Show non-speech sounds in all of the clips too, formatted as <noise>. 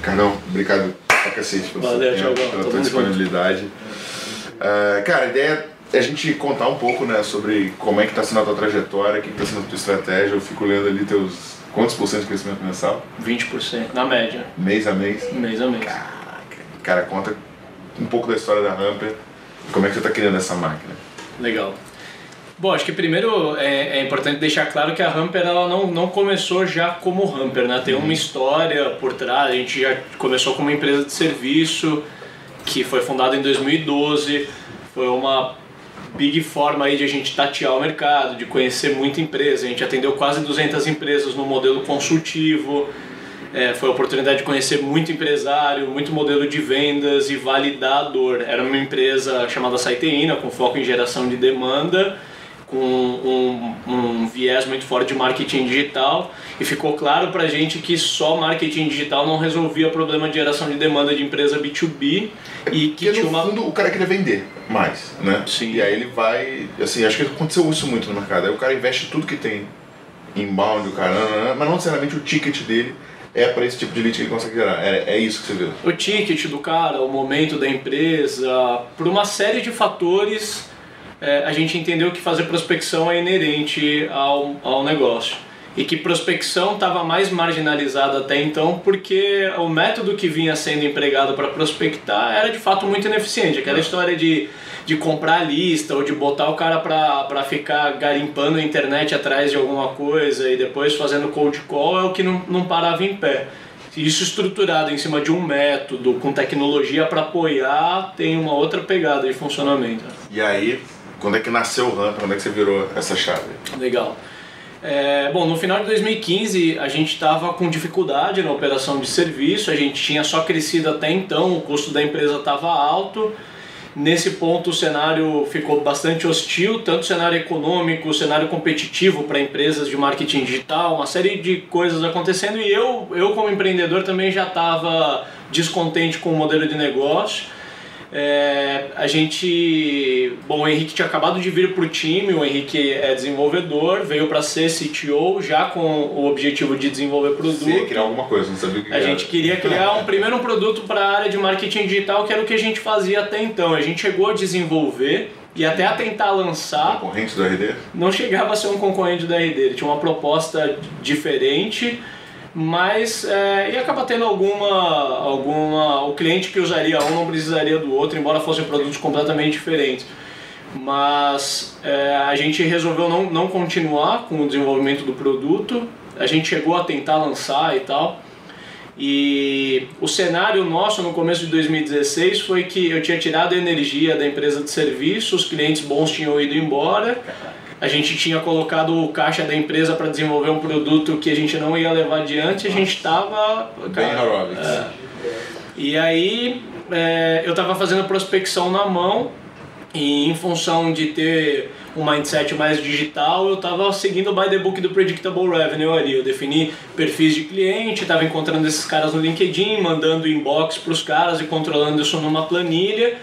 Ricardão, obrigado pra cacete pelo Valeu, tempo, Thiagão. pela tua disponibilidade. Ah, cara, a ideia é a gente contar um pouco né, sobre como é que está sendo a tua trajetória, o que está sendo a tua estratégia. Eu fico lendo ali teus quantos por cento de crescimento mensal? 20% na média, Mês a mês. mês a mês. Cara, conta um pouco da história da Hamper e como é que você está criando essa máquina. Legal. Bom, acho que primeiro é, é importante deixar claro que a Hamper ela não, não começou já como Hamper, né? Tem uma história por trás. A gente já começou como uma empresa de serviço que foi fundada em 2012. Foi uma big forma aí de a gente tatear o mercado, de conhecer muita empresa. A gente atendeu quase 200 empresas no modelo consultivo. É, foi a oportunidade de conhecer muito empresário, muito modelo de vendas e validador. Era uma empresa chamada Saiteína, com foco em geração de demanda, com um, um viés muito forte de marketing digital. E ficou claro pra gente que só marketing digital não resolvia o problema de geração de demanda de empresa B2B e que tinha no uma. fundo o cara queria vender mais, né? Sim. E aí ele vai, assim, acho que aconteceu isso muito no mercado. Aí o cara investe tudo que tem inbound, o cara, mas não necessariamente o ticket dele é para esse tipo de lead que ele consegue gerar. É, é isso que você viu. o ticket do cara, o momento da empresa, por uma série de fatores, é, a gente entendeu que fazer prospecção é inerente ao, ao negócio. E que prospecção estava mais marginalizada até então porque o método que vinha sendo empregado para prospectar era de fato muito ineficiente. Aquela história de, de comprar a lista ou de botar o cara para ficar garimpando a internet atrás de alguma coisa e depois fazendo cold call é o que não, não parava em pé. Isso estruturado em cima de um método, com tecnologia para apoiar, tem uma outra pegada de funcionamento. E aí, quando é que nasceu o Ramp? Quando é que você virou essa chave? Legal. É, bom, no final de 2015 a gente estava com dificuldade na operação de serviço, a gente tinha só crescido até então, o custo da empresa estava alto. Nesse ponto o cenário ficou bastante hostil, tanto o cenário econômico, o cenário competitivo para empresas de marketing digital, uma série de coisas acontecendo e eu, eu como empreendedor também já estava descontente com o modelo de negócio. É, a gente. Bom, o Henrique tinha acabado de vir para o time, o Henrique é desenvolvedor, veio para ser CTO já com o objetivo de desenvolver produto. Você ia criar alguma coisa, não sabia o que A era. gente queria criar um primeiro um produto para a área de marketing digital, que era o que a gente fazia até então. A gente chegou a desenvolver e até a tentar lançar, Concorrente do RD? não chegava a ser um concorrente da RD, ele tinha uma proposta diferente, mas é, ia acabar tendo alguma, alguma. O cliente que usaria um não precisaria do outro, embora fossem produtos completamente diferentes. Mas é, a gente resolveu não, não continuar com o desenvolvimento do produto, a gente chegou a tentar lançar e tal. E o cenário nosso no começo de 2016 foi que eu tinha tirado a energia da empresa de serviço, os clientes bons tinham ido embora, a gente tinha colocado o caixa da empresa para desenvolver um produto que a gente não ia levar adiante, a gente estava. Bem aerobics. E aí é, eu estava fazendo prospecção na mão e em função de ter um mindset mais digital, eu estava seguindo o by the book do Predictable Revenue ali. Eu defini perfis de cliente, estava encontrando esses caras no LinkedIn, mandando inbox para os caras e controlando isso numa planilha.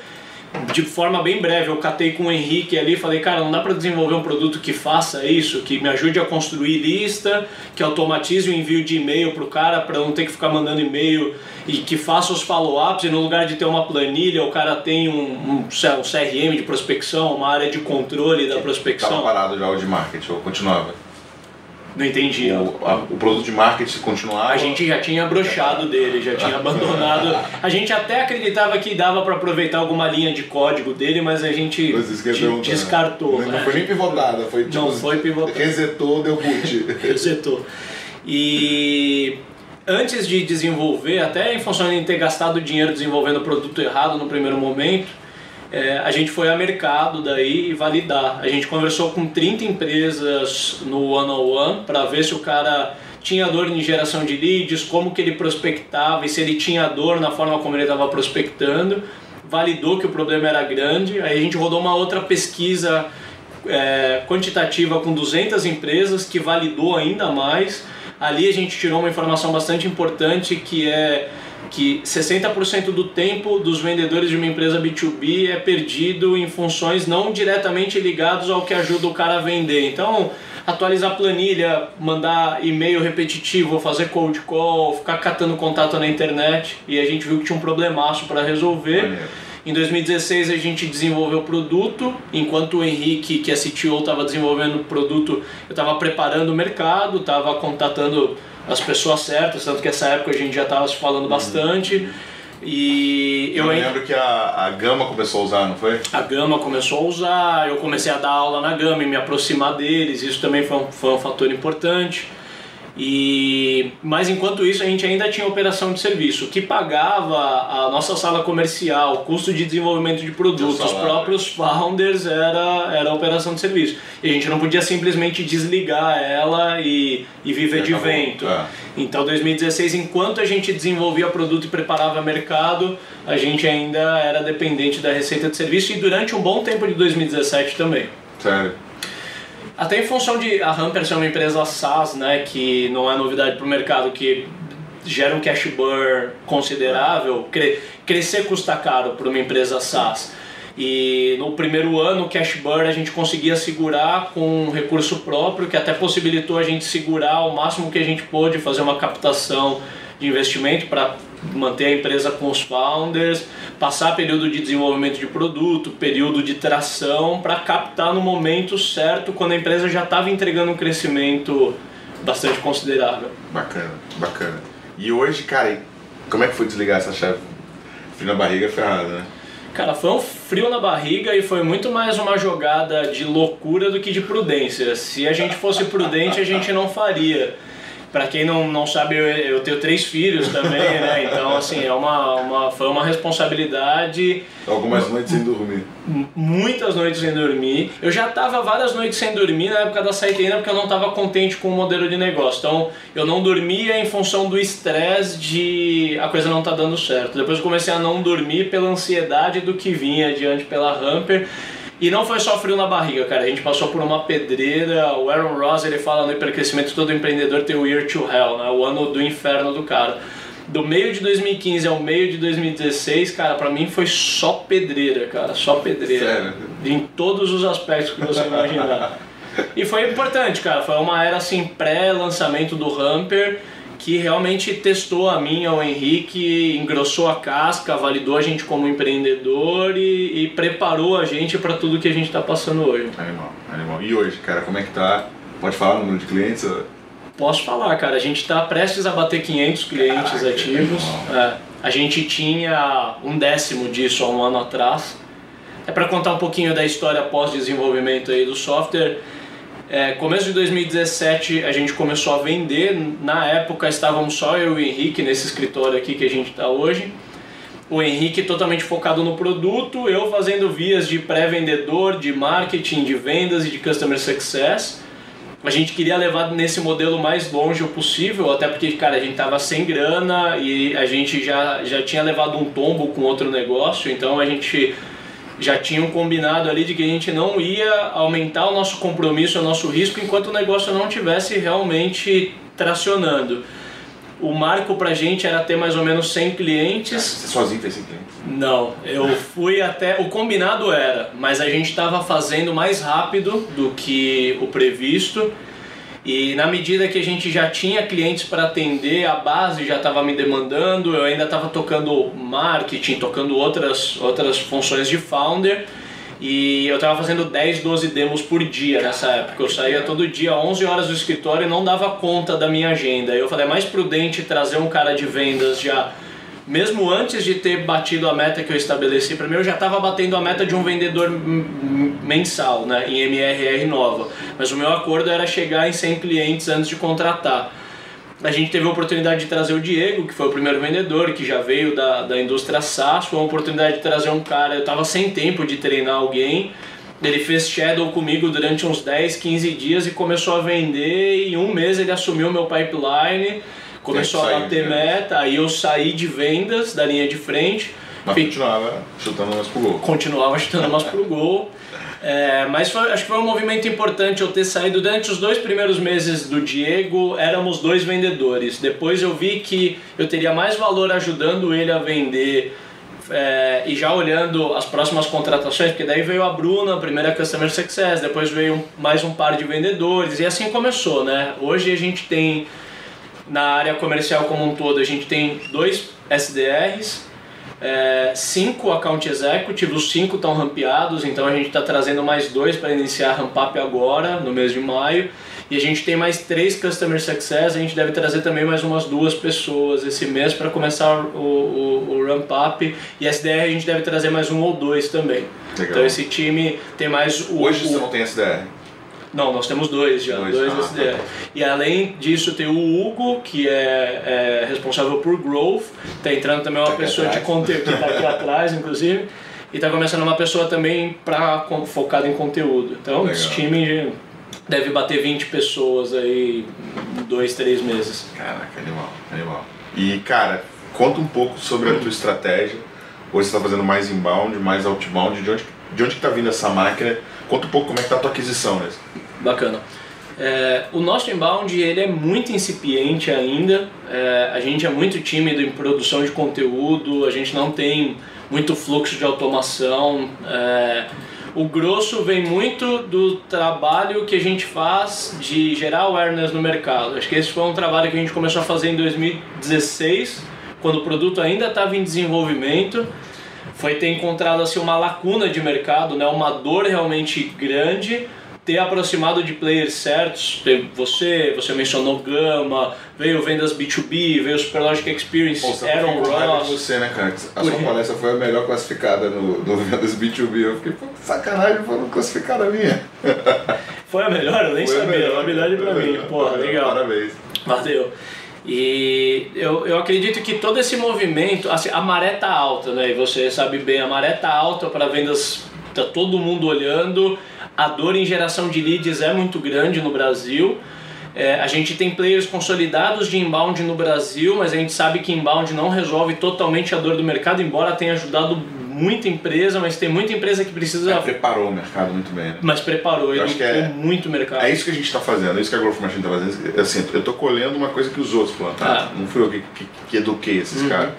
De forma bem breve, eu catei com o Henrique ali e falei, cara, não dá para desenvolver um produto que faça isso, que me ajude a construir lista, que automatize o envio de e-mail para o cara para não ter que ficar mandando e-mail e que faça os follow-ups e no lugar de ter uma planilha, o cara tem um, um, um CRM de prospecção, uma área de controle da prospecção. parado já o de marketing, ou continuava? Não entendi. O, a- o produto de marketing continuava? A gente já tinha brochado dele, já tinha abandonado. A gente até acreditava que dava para aproveitar alguma linha de código dele, mas a gente descartou. Não né? foi nem pivotada, foi tipo. Não foi pivotada. Resetou, deu boot. <laughs> Resetou. E antes de desenvolver, até em função de ter gastado dinheiro desenvolvendo o produto errado no primeiro momento, é, a gente foi a mercado daí e validar. A gente conversou com 30 empresas no one on one para ver se o cara tinha dor em geração de leads, como que ele prospectava e se ele tinha dor na forma como ele estava prospectando. Validou que o problema era grande. Aí a gente rodou uma outra pesquisa é, quantitativa com 200 empresas que validou ainda mais. Ali a gente tirou uma informação bastante importante que é que 60% do tempo dos vendedores de uma empresa B2B é perdido em funções não diretamente ligadas ao que ajuda o cara a vender. Então, atualizar planilha, mandar e-mail repetitivo, fazer cold call, ficar catando contato na internet e a gente viu que tinha um problemaço para resolver. Em 2016 a gente desenvolveu o produto, enquanto o Henrique, que é CTO, estava desenvolvendo o produto, eu estava preparando o mercado, estava contatando as pessoas certas, tanto que essa época a gente já estava se falando bastante. E Eu eu lembro que a, a Gama começou a usar, não foi? a Gama começou a usar, eu comecei a dar aula na Gama e me aproximar deles, isso também foi um, foi um fator importante. E, mas enquanto isso a gente ainda tinha operação de serviço, o que pagava a nossa sala comercial, o custo de desenvolvimento de produtos, os próprios founders era, era operação de serviço. E a gente não podia simplesmente desligar ela e, e viver de vento. É. Então 2016, enquanto a gente desenvolvia produto e preparava mercado, a gente ainda era dependente da receita de serviço e durante um bom tempo de 2017 também. Sério. Até em função de a Hamper ser uma empresa SaaS, né, que não é novidade para o mercado, que gera um cash burn considerável, cre- crescer custa caro para uma empresa SaaS. E no primeiro ano, o cash burn a gente conseguia segurar com um recurso próprio, que até possibilitou a gente segurar o máximo que a gente pôde, fazer uma captação de investimento para manter a empresa com os founders, passar período de desenvolvimento de produto, período de tração, para captar no momento certo, quando a empresa já estava entregando um crescimento bastante considerável. Bacana, bacana. E hoje, cara, como é que foi desligar essa chave? Frio na barriga ferrada, né? Cara, foi um frio na barriga e foi muito mais uma jogada de loucura do que de prudência. Se a gente fosse prudente, a gente não faria. Pra quem não, não sabe, eu, eu tenho três filhos também, né? <laughs> Então, assim, é uma, uma, foi uma responsabilidade Algumas noites sem dormir. muitas noites sem dormir. Eu já estava várias noites sem dormir na época da Saiteina porque eu não estava contente com o modelo de negócio. Então eu não dormia em função do estresse de a coisa não tá dando certo. Depois eu comecei a não dormir pela ansiedade do que vinha adiante pela Hamper. E não foi só frio na barriga, cara. A gente passou por uma pedreira. O Aaron Ross ele fala no hipercrescimento todo empreendedor tem o year to hell, né? O ano do inferno do cara. Do meio de 2015 ao meio de 2016, cara, pra mim foi só pedreira, cara, só pedreira. Sério? Em todos os aspectos que você imaginar. <laughs> E foi importante, cara. Foi uma era assim pré-lançamento do Hamper que realmente testou a mim, ao Henrique, engrossou a casca, validou a gente como empreendedor e, e preparou a gente para tudo que a gente está passando hoje. Animal, animal. E hoje, cara, como é que tá? Pode falar o número de clientes? Posso falar, cara, a gente está prestes a bater 500 clientes Caraca, ativos. É, a gente tinha um décimo disso há um ano atrás. É para contar um pouquinho da história pós-desenvolvimento aí do software. É, começo de 2017 a gente começou a vender. Na época estávamos só eu e o Henrique nesse escritório aqui que a gente está hoje. O Henrique totalmente focado no produto, eu fazendo vias de pré-vendedor, de marketing, de vendas e de customer success. A gente queria levar nesse modelo mais longe possível, até porque, cara, a gente tava sem grana e a gente já, já tinha levado um tombo com outro negócio, então a gente já tinha um combinado ali de que a gente não ia aumentar o nosso compromisso, o nosso risco, enquanto o negócio não tivesse realmente tracionando. O marco pra gente era ter mais ou menos 100 clientes. Você sozinho fez 100 clientes? Não, eu fui até. O combinado era, mas a gente estava fazendo mais rápido do que o previsto. E na medida que a gente já tinha clientes para atender, a base já estava me demandando, eu ainda estava tocando marketing, tocando outras, outras funções de founder. E eu estava fazendo 10, 12 demos por dia nessa época. Eu saía todo dia 11 horas do escritório e não dava conta da minha agenda. Eu falei, é mais prudente trazer um cara de vendas já mesmo antes de ter batido a meta que eu estabeleci para mim, eu já estava batendo a meta de um vendedor mensal, né, em MRR nova. Mas o meu acordo era chegar em 100 clientes antes de contratar. A gente teve a oportunidade de trazer o Diego, que foi o primeiro vendedor, que já veio da, da indústria SaaS. Foi uma oportunidade de trazer um cara, eu estava sem tempo de treinar alguém. Ele fez shadow comigo durante uns 10, 15 dias e começou a vender. E em um mês ele assumiu meu pipeline, começou a bater né? meta. Aí eu saí de vendas da linha de frente, Mas continuava chutando umas pro gol. continuava chutando umas pro gol. É, mas foi, acho que foi um movimento importante eu ter saído. Durante os dois primeiros meses do Diego, éramos dois vendedores. Depois eu vi que eu teria mais valor ajudando ele a vender é, e já olhando as próximas contratações, porque daí veio a Bruna, a primeira Customer Success, depois veio mais um par de vendedores e assim começou, né? Hoje a gente tem, na área comercial como um todo, a gente tem dois SDRs, é, cinco account executives, os cinco estão rampeados, então a gente está trazendo mais dois para iniciar a ramp up agora, no mês de maio. E a gente tem mais três Customer Success, a gente deve trazer também mais umas duas pessoas esse mês para começar o, o, o ramp up. E SDR a gente deve trazer mais um ou dois também. Legal. Então esse time tem mais o. Hoje o, você não tem SDR? Não, nós temos dois já, dois, dois ah, SDR. Tá. E além disso tem o Hugo, que é, é responsável por Growth, está entrando também uma tá pessoa de conteúdo, que está aqui <laughs> atrás, inclusive, e está começando uma pessoa também pra, focada em conteúdo. Então, Legal. esse time deve bater 20 pessoas aí em dois, três meses. Caraca, animal, animal. E cara, conta um pouco sobre a tua estratégia. Hoje você está fazendo mais inbound, mais outbound. De onde, de onde que tá vindo essa máquina? Conta um pouco como é que tá a tua aquisição mesmo. Bacana. É, o nosso inbound ele é muito incipiente ainda. É, a gente é muito tímido em produção de conteúdo. A gente não tem muito fluxo de automação. É, o grosso vem muito do trabalho que a gente faz de gerar awareness no mercado. Acho que esse foi um trabalho que a gente começou a fazer em 2016, quando o produto ainda estava em desenvolvimento. Foi ter encontrado assim, uma lacuna de mercado, né? uma dor realmente grande ter aproximado de players certos, você, você mencionou Gama, veio vendas B2B, veio Superlogic Experience, Pô, Aaron Ross. você, né, cara? A sua palestra foi a melhor classificada no, no vendas B2B. Eu fiquei, pô, sacanagem, foi classificada a minha. Foi a melhor? Eu nem foi sabia, a novidade pra mim. Pô, legal. Parabéns. Valeu. E eu, eu acredito que todo esse movimento, assim, a maré tá alta, né? E você sabe bem, a maré tá alta para vendas, tá todo mundo olhando a dor em geração de leads é muito grande no Brasil. É, a gente tem players consolidados de inbound no Brasil, mas a gente sabe que inbound não resolve totalmente a dor do mercado, embora tenha ajudado muita empresa, mas tem muita empresa que precisa. É, preparou o mercado muito bem. Né? Mas preparou, ele educou é, muito mercado. É isso que a gente está fazendo, é isso que a Growth Machine está fazendo. Assim, eu estou colhendo uma coisa que os outros plantaram. Ah. Não fui eu que, que, que eduquei esses uhum. caras.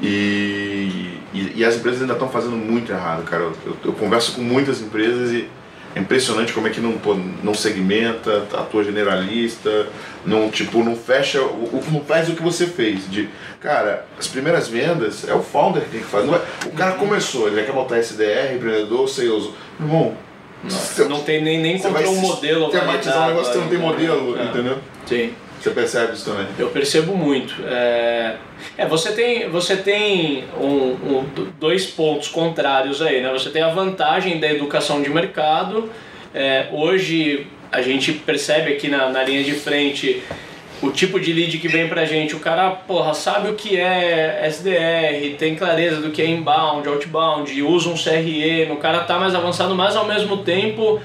E, e, e, as empresas ainda estão fazendo muito errado, cara. Eu, eu, eu converso com muitas empresas e é impressionante como é que não, pô, não segmenta, atua generalista, não, tipo, não fecha, não faz o que você fez. De, cara, as primeiras vendas é o founder que tem que fazer. É, o cara começou, ele quer botar SDR, empreendedor, sales. Irmão, não, não tem nem, nem contra um modelo. Tematizar um negócio que não tem modelo, é. entendeu? Sim. Você percebe isso também? Eu percebo muito. É, é você tem, você tem um, um, dois pontos contrários aí, né? Você tem a vantagem da educação de mercado. É, hoje a gente percebe aqui na, na linha de frente o tipo de lead que vem pra gente, o cara, porra, sabe o que é SDR, tem clareza do que é inbound, outbound, usa um CRM, o cara tá mais avançado, mas ao mesmo tempo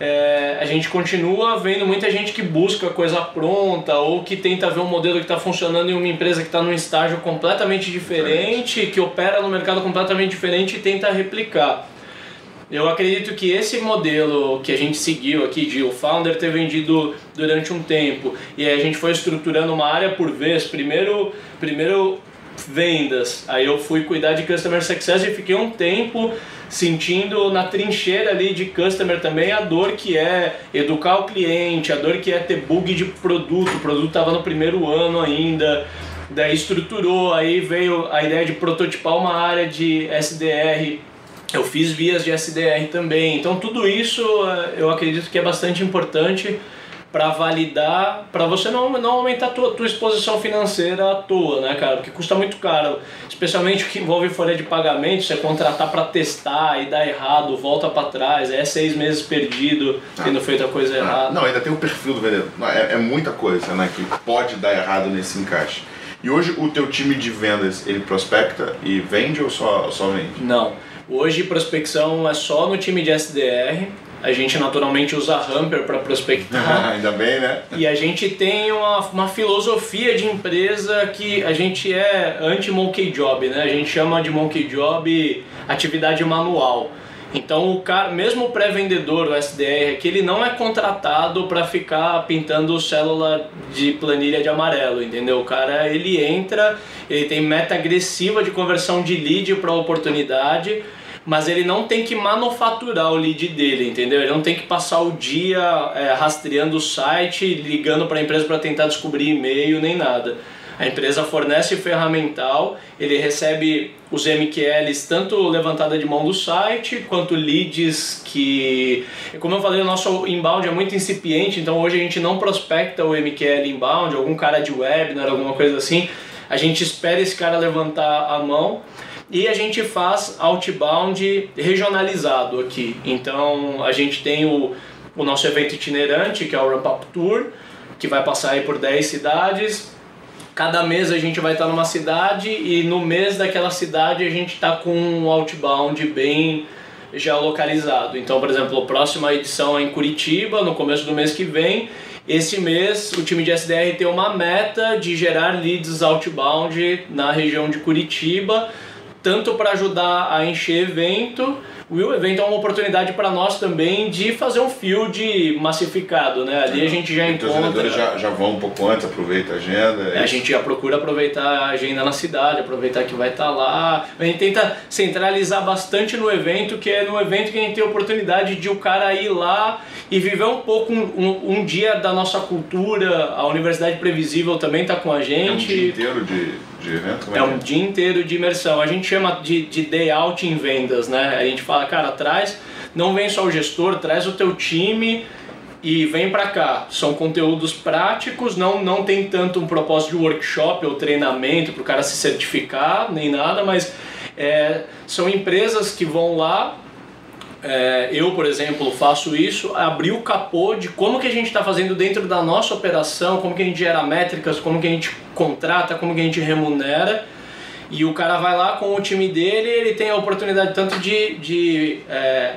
é, a gente continua vendo muita gente que busca coisa pronta ou que tenta ver um modelo que está funcionando em uma empresa que está num estágio completamente diferente, que opera no mercado completamente diferente e tenta replicar. Eu acredito que esse modelo que a gente seguiu aqui de o founder ter vendido durante um tempo e a gente foi estruturando uma área por vez, primeiro, primeiro vendas, aí eu fui cuidar de customer success e fiquei um tempo sentindo na trincheira ali de customer também a dor que é educar o cliente, a dor que é ter bug de produto, o produto estava no primeiro ano ainda, daí estruturou, aí veio a ideia de prototipar uma área de SDR, eu fiz vias de SDR também, então tudo isso eh, eu acredito que é bastante importante para validar, para você não, não aumentar a tua, tua exposição financeira à toa, né, cara? Porque custa muito caro, especialmente o que envolve folha de pagamento, você contratar para testar e dar errado, volta para trás, é seis meses perdido ah. tendo feito a coisa ah. errada. Não, ainda tem o perfil do vendedor. É, é muita coisa, né, que pode dar errado nesse encaixe. E hoje o teu time de vendas, ele prospecta e vende ou só, só vende? Não. Hoje prospecção é só no time de SDR, a gente naturalmente usa Hamper para prospectar. <laughs> Ainda bem, né? E a gente tem uma, uma filosofia de empresa que a gente é anti-monkey job, né? A gente chama de monkey job atividade manual. Então, o cara, mesmo o pré-vendedor, o SDR, que ele não é contratado para ficar pintando célula de planilha de amarelo, entendeu? O cara, ele entra, ele tem meta agressiva de conversão de lead para oportunidade, mas ele não tem que manufaturar o lead dele, entendeu? Ele não tem que passar o dia é, rastreando o site, ligando para a empresa para tentar descobrir e-mail, nem nada. A empresa fornece ferramental, ele recebe os MQLs tanto levantada de mão do site, quanto leads que, como eu falei, o nosso inbound é muito incipiente, então hoje a gente não prospecta o MQL inbound, algum cara de webinar, alguma coisa assim, a gente espera esse cara levantar a mão e a gente faz outbound regionalizado aqui. Então a gente tem o, o nosso evento itinerante, que é o Ramp Up Tour, que vai passar aí por 10 cidades cada mês a gente vai estar numa cidade e no mês daquela cidade a gente está com um outbound bem já localizado. Então, por exemplo, a próxima edição é em Curitiba, no começo do mês que vem. Esse mês o time de SDR tem uma meta de gerar leads outbound na região de Curitiba, tanto para ajudar a encher evento o evento é uma oportunidade para nós também de fazer um field massificado, né? Ali a gente já encontra... Os já, já vão um pouco antes, aproveita a agenda. É, a gente já procura aproveitar a agenda na cidade, aproveitar que vai estar tá lá. A gente tenta centralizar bastante no evento, que é no evento que a gente tem a oportunidade de o cara ir lá e viver um pouco um, um, um dia da nossa cultura. A Universidade Previsível também está com a gente. É um dia inteiro de de evento? É, é, um dia inteiro de imersão. A gente chama de, de day out em vendas, né? A gente fala, cara, traz, não vem só o gestor, traz o teu time e vem para cá. São conteúdos práticos, não, não tem tanto um propósito de workshop ou treinamento para o cara se certificar, nem nada, mas é, são empresas que vão lá é, eu, por exemplo, faço isso, abrir o capô de como que a gente está fazendo dentro da nossa operação, como que a gente gera métricas, como que a gente contrata, como que a gente remunera. E o cara vai lá com o time dele, ele tem a oportunidade tanto de, de é,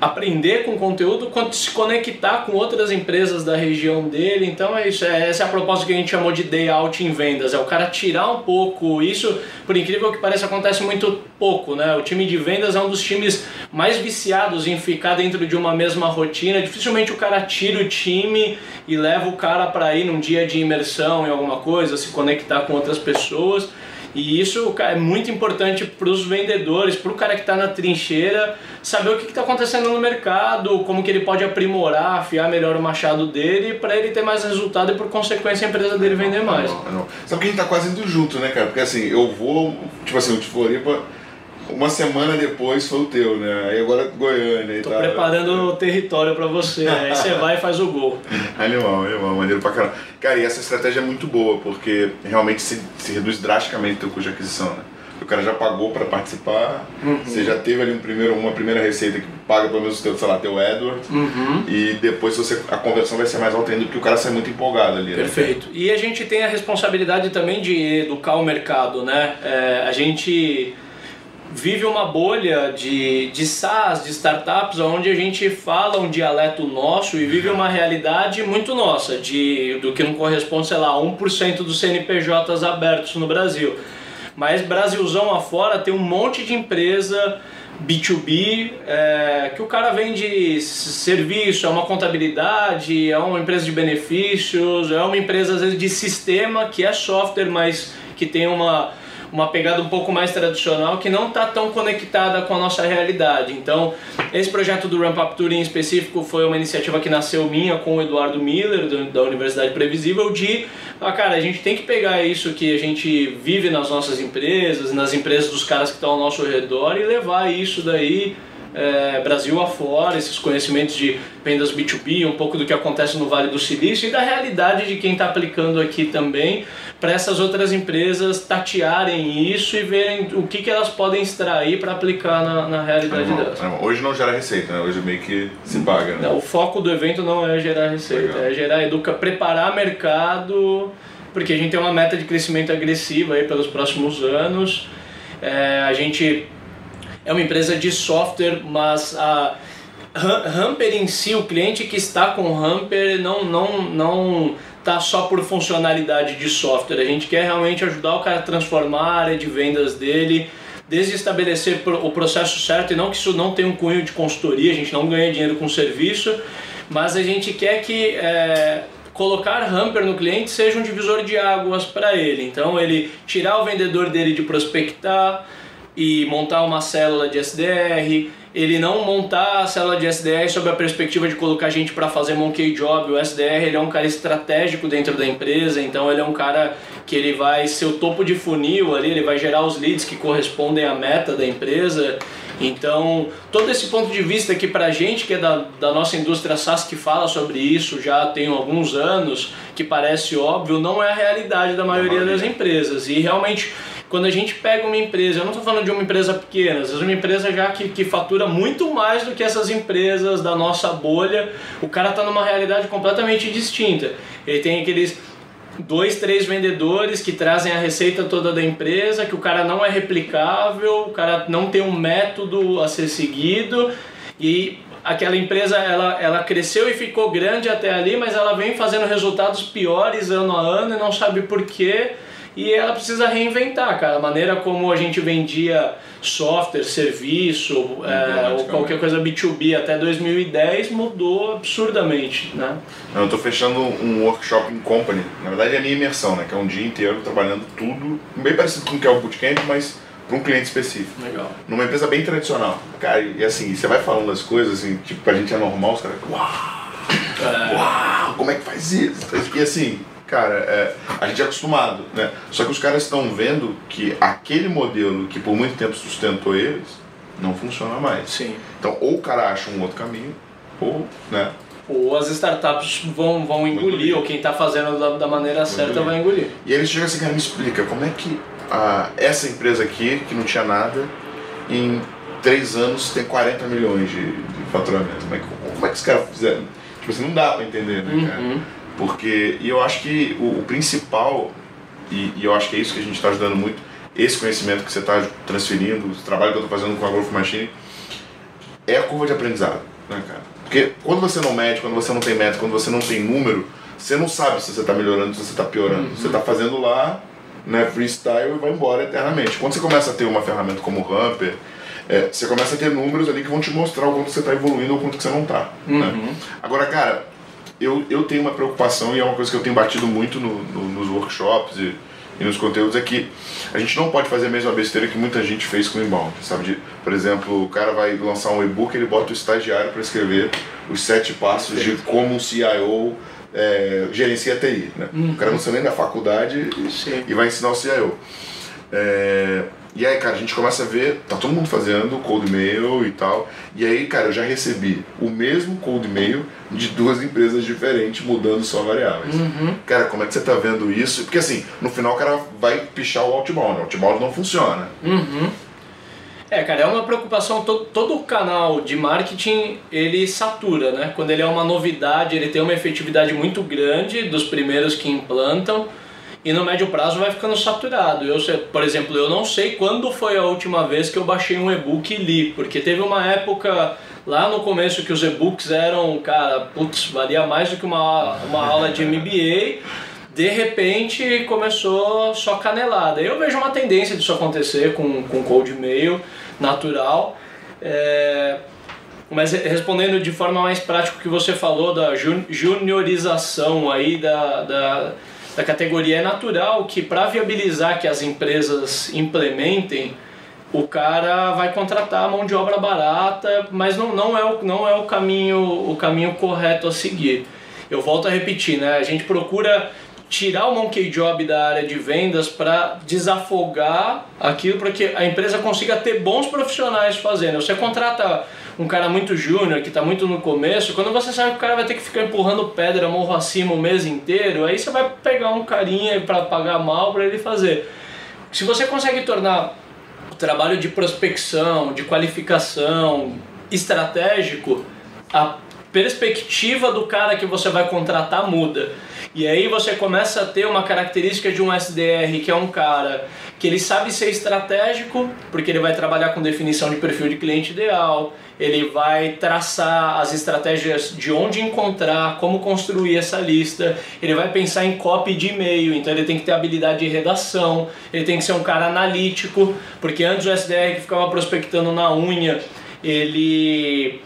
aprender com conteúdo quanto se conectar com outras empresas da região dele. Então é isso, é, essa é a proposta que a gente chamou de day out em vendas, é o cara tirar um pouco isso, por incrível que pareça acontece muito pouco, né? O time de vendas é um dos times mais viciados em ficar dentro de uma mesma rotina. Dificilmente o cara tira o time e leva o cara para ir num dia de imersão em alguma coisa, se conectar com outras pessoas. E isso é muito importante para os vendedores, para o cara que está na trincheira, saber o que está acontecendo no mercado, como que ele pode aprimorar, afiar melhor o machado dele, para ele ter mais resultado e por consequência a empresa dele vender mais. Não, não. Sabe que a gente está quase indo junto, né, cara? Porque assim, eu vou, tipo assim, o de Floripa uma semana depois foi o teu, né? Aí agora Goiânia e Tô tal. preparando o território para você, <laughs> aí você vai e faz o gol. Animal, animal, maneiro pra caramba. Cara, e essa estratégia é muito boa, porque realmente se, se reduz drasticamente o teu custo de aquisição, né? O cara já pagou para participar, uhum. você já teve ali um primeiro, uma primeira receita que paga pelo menos o teu, sei lá, teu AdWords, uhum. e depois você, a conversão vai ser mais alta ainda porque o cara sai muito empolgado ali. Né? Perfeito. E a gente tem a responsabilidade também de educar o mercado, né? É, a gente vive uma bolha de, de SaaS, de startups, onde a gente fala um dialeto nosso e vive uma realidade muito nossa, de, do que não corresponde, sei lá, a 1% dos CNPJs abertos no Brasil. Mas Brasilzão afora tem um monte de empresa B2B, é, que o cara vende serviço, é uma contabilidade, é uma empresa de benefícios, é uma empresa às vezes de sistema que é software, mas que tem uma uma pegada um pouco mais tradicional que não está tão conectada com a nossa realidade. Então, esse projeto do Ramp Up Tour em específico foi uma iniciativa que nasceu minha com o Eduardo Miller, do, da Universidade Previsível, de, ah, cara, a gente tem que pegar isso que a gente vive nas nossas empresas, nas empresas dos caras que estão ao nosso redor e levar isso daí é, Brasil afora, esses conhecimentos de vendas B2B, um pouco do que acontece no Vale do Silício e da realidade de quem está aplicando aqui também, para essas outras empresas tatearem isso e verem o que, que elas podem extrair para aplicar na, na realidade não, delas. Não, hoje não gera receita, né? hoje meio que se paga. Né? Não, o foco do evento não é gerar receita, Legal. é gerar educa, preparar mercado, porque a gente tem uma meta de crescimento agressiva aí pelos próximos anos. É, a gente é uma empresa de software, mas a Hamper em si, o cliente que está com Hamper não não não tá só por funcionalidade de software. A gente quer realmente ajudar o cara a transformar a área de vendas dele desde estabelecer o processo certo e não que isso não tenha um cunho de consultoria, a gente não ganha dinheiro com serviço, mas a gente quer que é, colocar hamper no cliente seja um divisor de águas para ele. Então ele tirar o vendedor dele de prospectar e montar uma célula de SDR, ele não montar a célula de SDR sob a perspectiva de colocar gente para fazer monkey job. O SDR ele é um cara estratégico dentro da empresa, então ele é um cara que ele vai ser o topo de funil ali, ele vai gerar os leads que correspondem à meta da empresa. Então, todo esse ponto de vista que para a gente que é da, da nossa indústria SaaS que fala sobre isso já tem alguns anos, que parece óbvio, não é a realidade da maioria das empresas. E realmente quando a gente pega uma empresa, eu não estou falando de uma empresa pequena, às vezes uma empresa já que, que fatura muito mais do que essas empresas da nossa bolha, o cara está numa realidade completamente distinta. Ele tem aqueles dois, três vendedores que trazem a receita toda da empresa, que o cara não é replicável, o cara não tem um método a ser seguido e aquela empresa ela, ela cresceu e ficou grande até ali, mas ela vem fazendo resultados piores ano a ano e não sabe por quê e ela precisa reinventar, cara. A maneira como a gente vendia software, serviço, é, ou qualquer coisa B2B até 2010 mudou absurdamente, né? Eu estou fechando um workshop em company. Na verdade é a minha imersão, né? Que é um dia inteiro trabalhando tudo, bem parecido com o que é o bootcamp, mas para um cliente específico. Legal. Numa empresa bem tradicional. Cara, e assim, você vai falando as coisas, assim, tipo, pra gente é normal, os caras, uau! É. Uau! Como é que faz isso? E assim, cara, é, a gente é acostumado, né? Só que os caras estão vendo que aquele modelo que por muito tempo sustentou eles não funciona mais. Sim. Então, ou o cara acha um outro caminho, ou, né? Ou as startups vão, vão engolir, engolir. ou quem está fazendo da, da maneira certa engolir. vai engolir. E eles chegam assim, cara, me explica, como é que a, essa empresa aqui, que não tinha nada, em três anos tem 40 milhões de, de faturamento? Como é, que, como é que os caras fizeram? Tipo assim, não dá para entender, né, cara? Uhum. Porque, e eu acho que o, o principal, e, e, eu acho que é isso que a gente está ajudando muito, esse conhecimento que você está transferindo, o trabalho que eu estou fazendo com a Growth Machine, é a curva de aprendizado, né, cara? Porque quando você não mede, quando você não tem método, quando você não tem número, você não sabe se você está melhorando, se você está piorando. Uhum. Você está fazendo lá, né, freestyle e vai embora eternamente. Quando você começa a ter uma ferramenta como o Hamper, é, você começa a ter números ali que vão te mostrar o quanto você está evoluindo ou o quanto você não está. Né? Uhum. Né? Agora, cara, eu, eu tenho uma preocupação e é uma coisa que eu tenho batido muito no, no, nos workshops e, e, nos conteúdos é que a gente não pode fazer a mesma besteira que muita gente fez com o inbound, sabe? De, por exemplo, o cara vai lançar um e-book, ele bota o estagiário para escrever os sete passos de como um CIO é, gerencia TI, né? Uhum. O cara não sabe nem da faculdade e, e, vai ensinar o CIO. É, e aí, cara, a gente começa a ver, tá todo mundo fazendo cold mail e tal. E aí, cara, eu já recebi o mesmo cold mail de duas empresas diferentes, mudando só variáveis. Uhum. Cara, como é que você tá vendo isso? Porque assim, no final o cara vai pichar o outbound, o outbound não funciona. Uhum. É, cara, é uma preocupação, todo, todo canal de marketing ele satura, né? Quando ele é uma novidade, ele tem uma efetividade muito grande dos primeiros que implantam e no médio prazo vai ficando saturado. Eu, por exemplo, eu não sei quando foi a última vez que eu baixei um e-book e li, porque teve uma época lá no começo que os e-books eram, cara, putz, valia mais do que uma, uma aula de MBA. De repente começou só canelada. Eu vejo uma tendência disso acontecer com, com cold mail natural. É, mas respondendo de forma mais prática o que você falou da juniorização aí da, da da categoria é natural que para viabilizar que as empresas implementem o cara vai contratar mão de obra barata, mas não, não, é, o, não é o, caminho, o caminho correto a seguir. Eu volto a repetir, né? a gente procura tirar o monkey job da área de vendas para desafogar aquilo para que a empresa consiga ter bons profissionais fazendo. Você contrata um cara muito júnior, que está muito no começo, quando você sabe que o cara vai ter que ficar empurrando pedra morro acima o mês inteiro, aí você vai pegar um carinha para pagar mal para ele fazer. Se você consegue tornar o trabalho de prospecção, de qualificação estratégico, a perspectiva do cara que você vai contratar muda. E aí você começa a ter uma característica de um SDR que é um cara que ele sabe ser estratégico, porque ele vai trabalhar com definição de perfil de cliente ideal, ele vai traçar as estratégias de onde encontrar, como construir essa lista, ele vai pensar em copy de e-mail, então ele tem que ter habilidade de redação, ele tem que ser um cara analítico, porque antes o SDR que ficava prospectando na unha, ele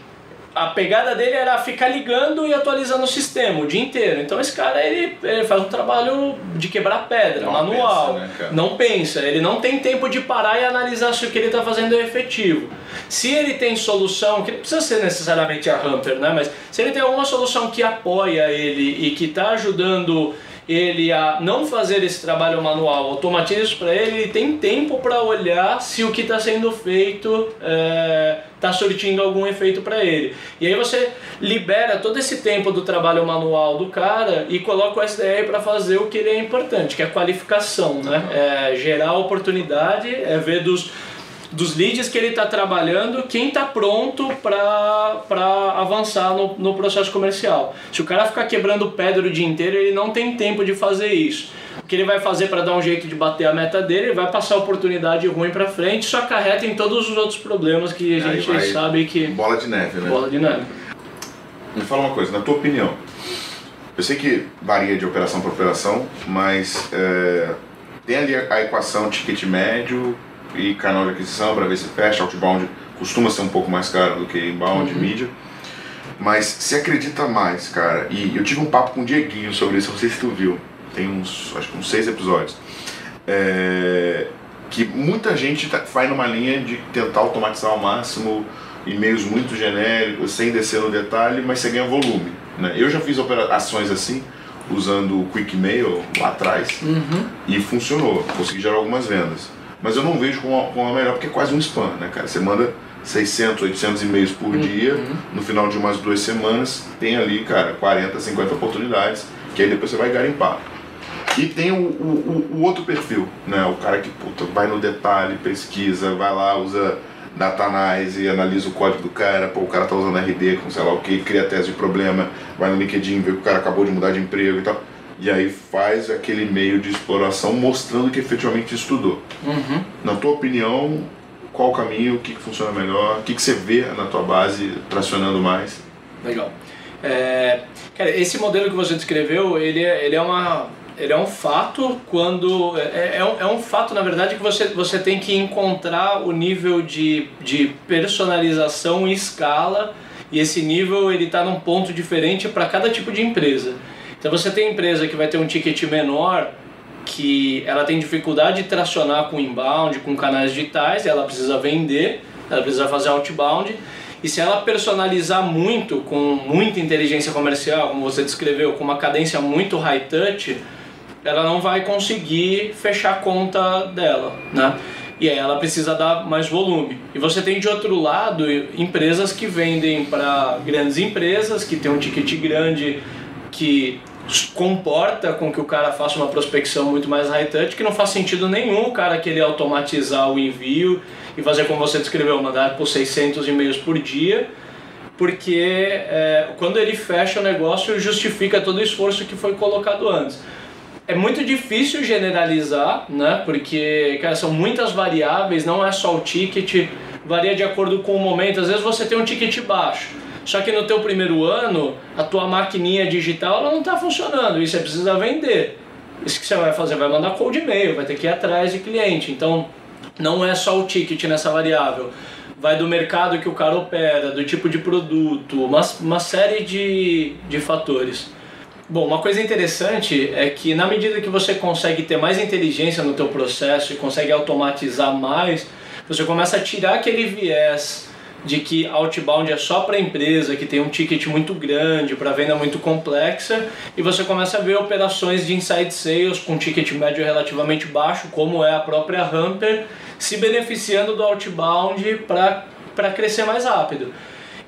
a pegada dele era ficar ligando e atualizando o sistema o dia inteiro. Então esse cara ele, ele faz um trabalho de quebrar pedra, não manual. Pensa, né, não pensa, ele não tem tempo de parar e analisar se o que ele está fazendo é efetivo. Se ele tem solução, que não precisa ser necessariamente a Hunter, né? mas se ele tem alguma solução que apoia ele e que está ajudando ele a não fazer esse trabalho manual, automatiza isso para ele, ele tem tempo para olhar se o que está sendo feito está é, tá surtindo algum efeito para ele. E aí você libera todo esse tempo do trabalho manual do cara e coloca o SDR para fazer o que ele é importante, que é a qualificação, né? É gerar oportunidade, é ver dos dos leads que ele está trabalhando, quem está pronto para avançar no, no processo comercial. Se o cara ficar quebrando pedra o dia inteiro, ele não tem tempo de fazer isso. O que ele vai fazer para dar um jeito de bater a meta dele, ele vai passar a oportunidade ruim para frente, isso acarreta em todos os outros problemas que a gente vai, sabe que. Bola de neve, né? Bola de neve. Me fala uma coisa, na tua opinião, eu sei que varia de operação para operação, mas é, tem ali a equação ticket médio, e canal de aquisição para ver se fecha. Outbound costuma ser um pouco mais caro do que inbound, uhum. mídia. Mas se acredita mais, cara, e eu tive um papo com o Dieguinho sobre isso, não sei se tu viu, tem uns, acho que uns seis episódios. É, que muita gente tá, vai numa linha de tentar automatizar ao máximo e-mails muito genéricos, sem descer no detalhe, mas você ganha volume. Né? Eu já fiz operações assim, usando o Quick Mail lá atrás, uhum. e funcionou, consegui gerar algumas vendas mas eu não vejo como a, como a melhor porque é quase um spam, né, cara? Você manda 600, 800 e-mails por uhum. dia, no final de umas duas semanas, tem ali, cara, 40, 50 oportunidades, que aí depois você vai garimpar. E tem o, o, o outro perfil, né? O cara que puta, vai no detalhe, pesquisa, vai lá, usa data analyze, analisa o código do cara, pô, o cara tá usando RD com sei lá o que, cria tese de problema, vai no LinkedIn, vê que o cara acabou de mudar de emprego e tal e aí faz aquele meio de exploração mostrando que efetivamente estudou. Uhum. Na tua opinião, qual o caminho, o que, que funciona melhor, o que, que você vê na tua base tracionando mais? Legal. É, cara, esse modelo que você descreveu, ele é, ele é uma ele é um fato quando é, é, um, é um fato na verdade que você, você tem que encontrar o nível de, de personalização em escala e esse nível ele está num ponto diferente para cada tipo de empresa então você tem empresa que vai ter um ticket menor, que ela tem dificuldade de tracionar com inbound, com canais digitais, ela precisa vender, ela precisa fazer outbound. E se ela personalizar muito, com muita inteligência comercial, como você descreveu, com uma cadência muito high touch, ela não vai conseguir fechar a conta dela, né? E aí ela precisa dar mais volume. E você tem de outro lado empresas que vendem para grandes empresas, que tem um ticket grande, que comporta com que o cara faça uma prospecção muito mais high touch, que não faz sentido nenhum o cara querer automatizar o envio e fazer como você descreveu, mandar por 600 e-mails por dia, porque é, quando ele fecha o negócio justifica todo o esforço que foi colocado antes. É muito difícil generalizar, né? Porque cara, são muitas variáveis, não é só o ticket, varia de acordo com o momento. Às vezes você tem um ticket baixo, só que no teu primeiro ano, a tua maquininha digital ela não está funcionando e você precisa vender. Isso que você vai fazer, vai mandar cold e-mail, vai ter que ir atrás de cliente. Então, não é só o ticket nessa variável. Vai do mercado que o cara opera, do tipo de produto, uma, uma série de, de fatores. Bom, uma coisa interessante é que na medida que você consegue ter mais inteligência no teu processo e consegue automatizar mais, você começa a tirar aquele viés de que outbound é só para empresa que tem um ticket muito grande, para venda muito complexa, e você começa a ver operações de inside sales com ticket médio relativamente baixo, como é a própria Hamper, se beneficiando do outbound para crescer mais rápido.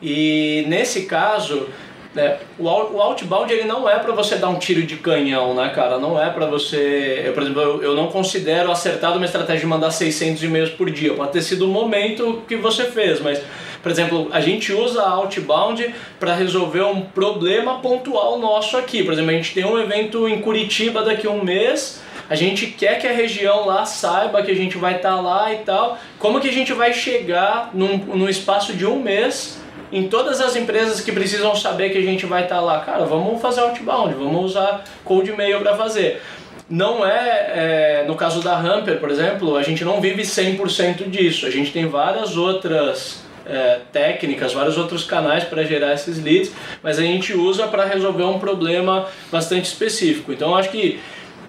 E nesse caso, É, o, o outbound ele não é para você dar um tiro de canhão, né, cara? Não é para você. Eu, por exemplo, eu, eu, não considero acertado uma estratégia de mandar 600 e-mails por dia. Pode ter sido o momento que você fez, mas, por exemplo, a gente usa outbound para resolver um problema pontual nosso aqui. Por exemplo, a gente tem um evento em Curitiba daqui a um mês. A gente quer que a região lá saiba que a gente vai estar tá lá e tal. Como que a gente vai chegar num, num espaço de um mês em todas as empresas que precisam saber que a gente vai estar tá lá, cara, vamos fazer outbound, vamos usar cold mail para fazer. Não é, é, no caso da Hamper, por exemplo, a gente não vive 100% disso. A gente tem várias outras é, técnicas, vários outros canais para gerar esses leads, mas a gente usa para resolver um problema bastante específico. Então, acho que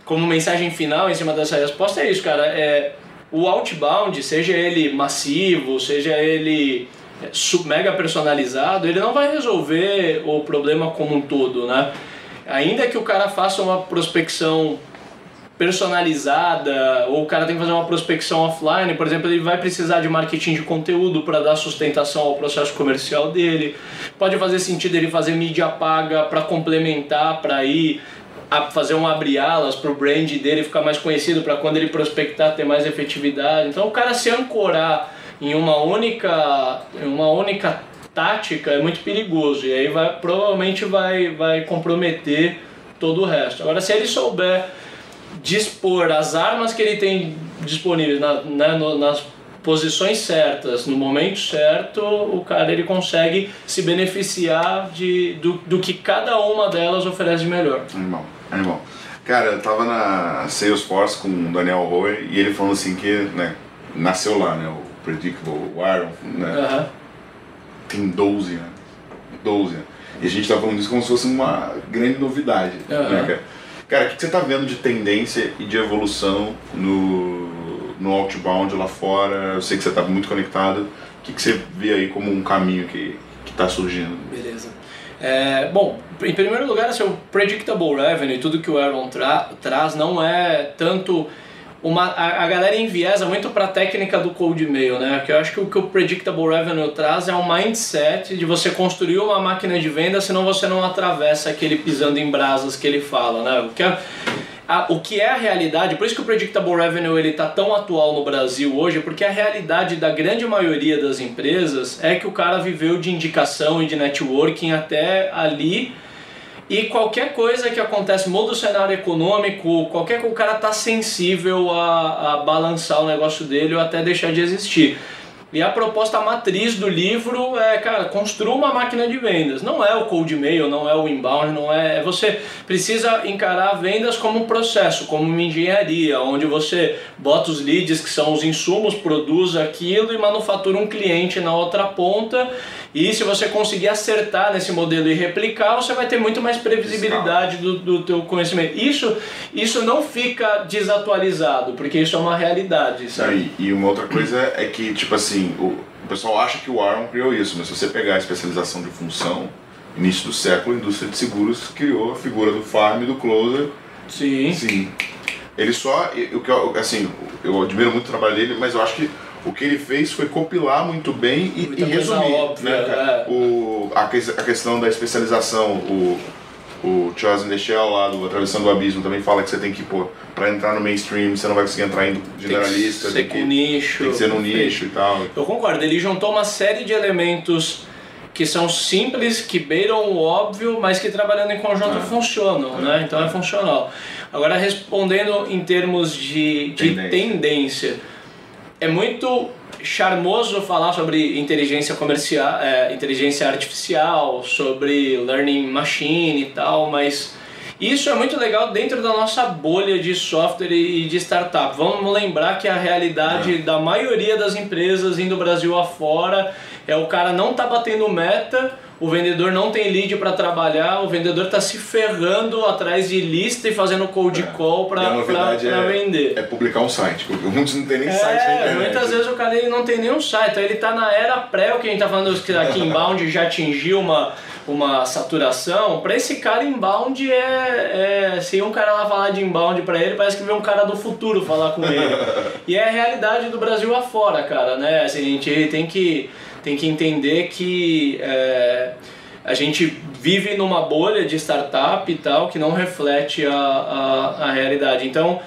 como mensagem final em cima dessa resposta é isso, cara. É, o outbound, seja ele massivo, seja ele mega personalizado, ele não vai resolver o problema como um todo, né? Ainda que o cara faça uma prospecção personalizada, ou o cara tem que fazer uma prospecção offline, por exemplo, ele vai precisar de marketing de conteúdo para dar sustentação ao processo comercial dele. Pode fazer sentido ele fazer mídia paga para complementar, para ir fazer um abre alas para o brand dele ficar mais conhecido, para quando ele prospectar ter mais efetividade. Então, o cara se ancorar em uma única, em uma única tática é muito perigoso e aí vai, provavelmente vai, vai comprometer todo o resto. Agora, se ele souber dispor as armas que ele tem disponíveis na, né, no, nas posições certas, no momento certo, o cara ele consegue se beneficiar de, do, do que cada uma delas oferece melhor. Animal, animal. Cara, eu tava na Salesforce com o Daniel Roy e ele falou assim que né, nasceu lá, né? O Predictable Iron, né? Tem 12 anos. 12 anos. E a gente tá falando disso como se fosse uma grande novidade. Né, cara? cara, o que, que você tá vendo de tendência e de evolução no, no outbound lá fora? Eu sei que você tá muito conectado. O que, que você vê aí como um caminho que, que tá surgindo? Beleza. É, bom, em primeiro lugar, assim, o Predictable Revenue, tudo que o Aaron tra traz não é tanto uma, a, a galera enviesa muito para a técnica do cold mail, né? Que eu acho que o que o Predictable Revenue traz é um mindset de você construir uma máquina de venda, senão você não atravessa aquele pisando em brasas que ele fala, né? O que é, a, o que é a realidade, por isso que o Predictable Revenue ele tá tão atual no Brasil hoje, porque a realidade da grande maioria das empresas é que o cara viveu de indicação e de networking até ali e qualquer coisa que acontece, muda o cenário econômico, qualquer que o cara tá sensível a, a balançar o negócio dele ou até deixar de existir. E a proposta matriz do livro é, cara, construa uma máquina de vendas. Não é o cold mail, não é o inbound, não é. Você precisa encarar vendas como um processo, como uma engenharia, onde você bota os leads, que são os insumos, produz aquilo e manufatura um cliente na outra ponta e se você conseguir acertar nesse modelo e replicar, você vai ter muito mais previsibilidade do, do teu conhecimento. Isso, isso não fica desatualizado, porque isso é uma realidade. Sabe? E, e uma outra coisa é que, tipo assim, o, o pessoal acha que o Aaron criou isso, mas se você pegar a especialização de função, início do século, a indústria de seguros criou a figura do farm e do closer. Sim. Sim. Ele só, o que eu, assim, eu admiro muito o trabalho dele, mas eu acho que o que ele fez foi compilar muito bem e, e resumir. Óbvia, né, é. o, a, a, questão da especialização, o, o Charles Shell lá do Atravessando o Abismo também fala que você tem que, pô, pra entrar no mainstream você não vai conseguir entrar em generalista. Tem que ser com nicho. Tem que ser no nicho e tal. Eu concordo, ele juntou uma série de elementos que são simples, que beiram o óbvio, mas que trabalhando em conjunto é. funcionam, né? Então é funcional. Agora respondendo em termos de, de tendência. tendência é muito charmoso falar sobre inteligência comercial, é, inteligência artificial, sobre learning machine e tal, mas isso é muito legal dentro da nossa bolha de software e de startup. Vamos lembrar que a realidade é. da maioria das empresas indo Brasil afora é o cara não tá batendo meta o vendedor não tem lead para trabalhar, o vendedor está se ferrando atrás de lista e fazendo cold é. call para é, vender. É publicar um site, porque muitos não tem nem é, site na internet. Muitas vezes o cara ele não tem nenhum site, então ele está na era pré, o que a gente está falando <laughs> que aqui inbound já atingiu uma, uma saturação. Para esse cara, inbound é, é. Se um cara lá falar de inbound para ele, parece que vê um cara do futuro falar com ele. <laughs> e é a realidade do Brasil afora, cara, né? Assim, a gente tem que tem que entender que é, a gente vive numa bolha de startup e tal que não reflete a, a, a realidade. Então,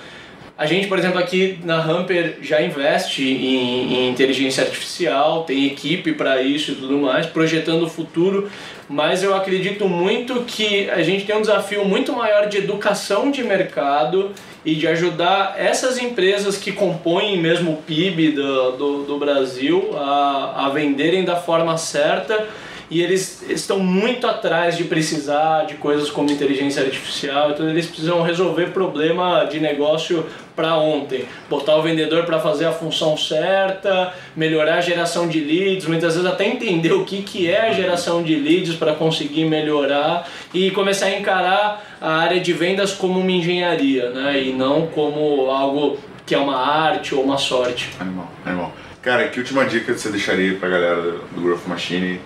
a gente, por exemplo, aqui na Hamper já investe em, em inteligência artificial, tem equipe para isso e tudo mais, projetando o futuro, mas eu acredito muito que a gente tem um desafio muito maior de educação de mercado e de ajudar essas empresas que compõem mesmo o PIB do, do, do Brasil a, a venderem da forma certa e eles estão muito atrás de precisar de coisas como inteligência artificial, então eles precisam resolver problema de negócio para ontem, botar o vendedor para fazer a função certa, melhorar a geração de leads, muitas vezes até entender o que, que é a geração de leads para conseguir melhorar e começar a encarar a área de vendas como uma engenharia, né? E não como algo que é uma arte ou uma sorte. Animal, animal. Cara, que última dica você deixaria para a galera do Growth Machine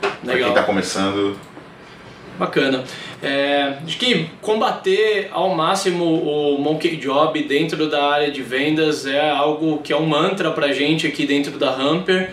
Pra quem está começando. Bacana. É, acho que combater ao máximo o monkey job dentro da área de vendas é algo que é um mantra pra gente aqui dentro da Hamper.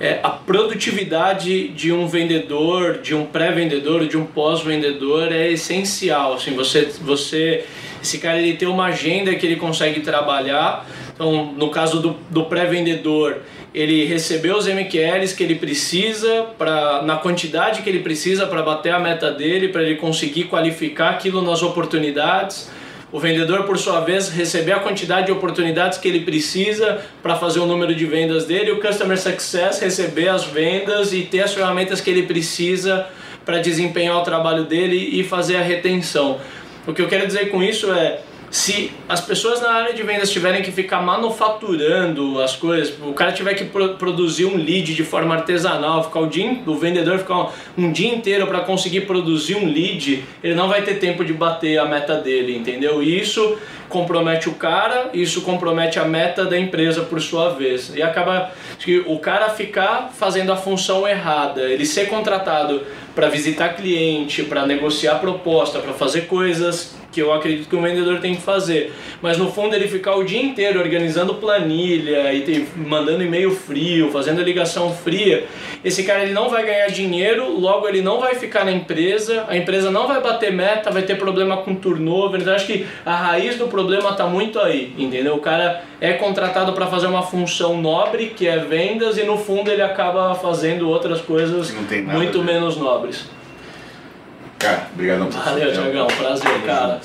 É, a produtividade de um vendedor, de um pré-vendedor, de um pós-vendedor é essencial. Assim, você, você, esse cara ele tem uma agenda que ele consegue trabalhar. Então, no caso do, do pré-vendedor, ele recebeu os MQLs que ele precisa para na quantidade que ele precisa para bater a meta dele, para ele conseguir qualificar aquilo nas oportunidades. O vendedor, por sua vez, receber a quantidade de oportunidades que ele precisa para fazer o número de vendas dele. O Customer Success receber as vendas e ter as ferramentas que ele precisa para desempenhar o trabalho dele e fazer a retenção. O que eu quero dizer com isso é se as pessoas na área de vendas tiverem que ficar manufaturando as coisas, o cara tiver que pro produzir um lead de forma artesanal, ficar o, dia, o vendedor ficar um, dia inteiro para conseguir produzir um lead, ele não vai ter tempo de bater a meta dele, entendeu? Isso compromete o cara, isso compromete a meta da empresa por sua vez. E acaba que o cara ficar fazendo a função errada, ele ser contratado para visitar cliente, para negociar proposta, para fazer coisas que eu acredito que o vendedor tem que fazer. Mas no fundo ele ficar o dia inteiro organizando planilha e mandando e-mail frio, fazendo ligação fria, esse cara ele não vai ganhar dinheiro, logo ele não vai ficar na empresa, a empresa não vai bater meta, vai ter problema com turnover. Então acho que a raiz do problema está muito aí, entendeu? O cara é contratado para fazer uma função nobre, que é vendas, e no fundo ele acaba fazendo outras coisas muito menos nobres. Cara, obrigado. Valeu, Tiagão. Prazer, cara.